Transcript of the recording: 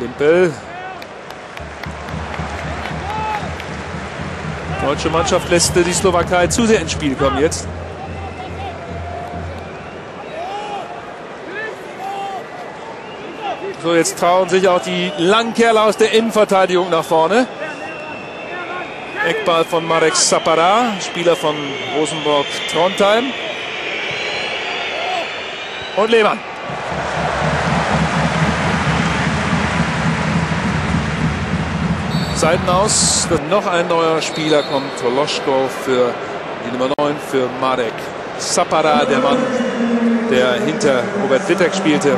Klimpel. Deutsche Mannschaft lässt die Slowakei zu sehr ins Spiel kommen jetzt. So, jetzt trauen sich auch die Langkerle aus der Innenverteidigung nach vorne. Eckball von Marek Sapara, Spieler von Rosenborg Trondheim. Und Lehmann. Seiten aus. Noch ein neuer Spieler kommt. Toloschko für die Nummer 9 für Marek Sapara, der Mann, der hinter Robert Wittek spielte.